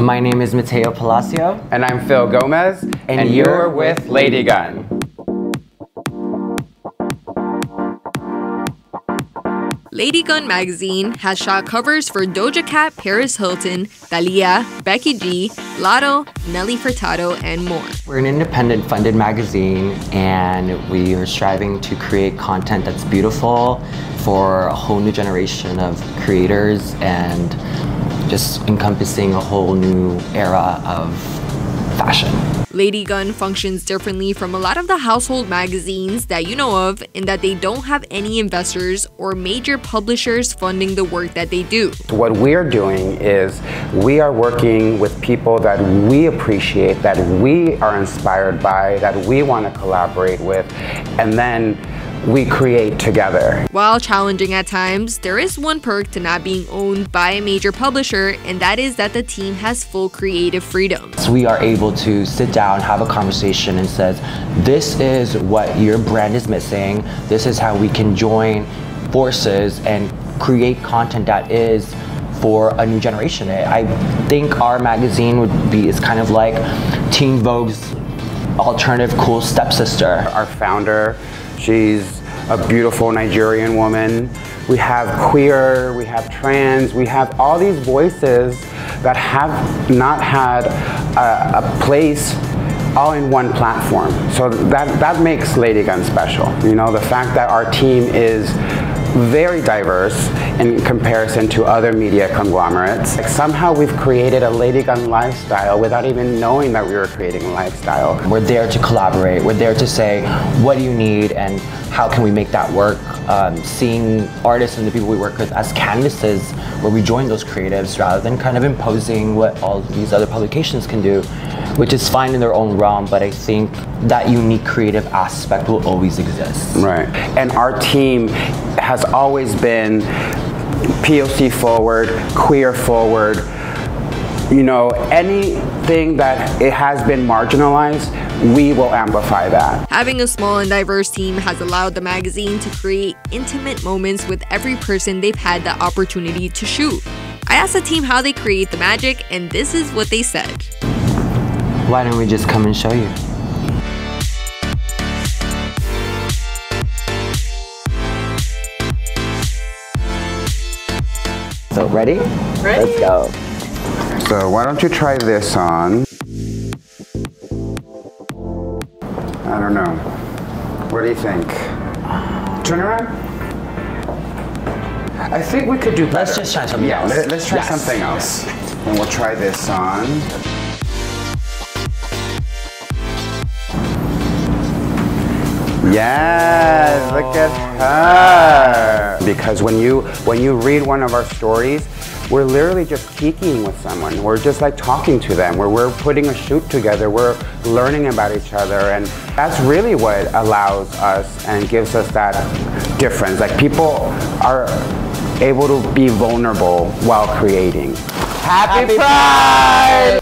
My name is Mateo Palacio. And I'm Phil Gomez. And And, you're you're with LADYGUNN. Lady Gun magazine has shot covers for Doja Cat, Paris Hilton, Thalia, Becky G, Lotto, Nelly Furtado, and more. We're an independent funded magazine and we are striving to create content that's beautiful for a whole new generation of creators and just encompassing a whole new era of fashion. LADYGUNN functions differently from a lot of the household magazines that you know of in that they don't have any investors or major publishers funding the work that they do. What we're doing is we are working with people that we appreciate, that we are inspired by, that we want to collaborate with, and then we create together. While challenging at times, there is one perk to not being owned by a major publisher, and that is that the team has full creative freedom. So we are able to sit down, have a conversation and says, this is what your brand is missing. This is how we can join forces and create content that is for a new generation. I think our magazine would be is kind of like Teen Vogue's alternative cool stepsister. Our founder, she's a beautiful Nigerian woman. We have queer, we have trans, we have all these voices that have not had a, a place all in one platform. So that, that makes LADYGUNN special. You know, the fact that our team is very diverse in comparison to other media conglomerates. Like somehow we've created a Lady Gun lifestyle without even knowing that we were creating a lifestyle. We're there to collaborate. We're there to say, what do you need and how can we make that work? Um, seeing artists and the people we work with as canvases where we join those creatives rather than kind of imposing what all these other publications can do, which is fine in their own realm, but I think that unique creative aspect will always exist. Right. And our team has always been POC forward, queer forward. You know, anything that it has been marginalized, we will amplify that. Having a small and diverse team has allowed the magazine to create intimate moments with every person they've had the opportunity to shoot. I asked the team how they create the magic, and this is what they said. Why don't we just come and show you? So ready? Ready. Let's go. So why don't you try this on? I don't know. What do you think? Turn around. I think we could do better. Let's just try something yeah, else. let- let's try Yes. something else. And we'll try this on. Yes, look at her. Because when you when you read one of our stories, we're literally just kikiing with someone. We're just like talking to them. Where we're putting a shoot together. We're learning about each other, and that's really what allows us and gives us that difference. Like people are able to be vulnerable while creating. Happy, Pride!